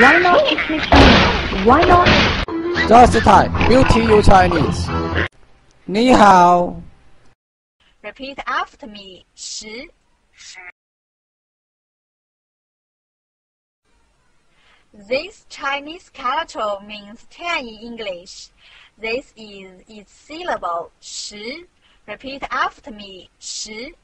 Why not speak Chinese? Why not? Just Thai Beauty You Chinese。你好，Repeat after me. 十。This Chinese character means ten in English. This is its syllable. 十. Repeat after me. 十。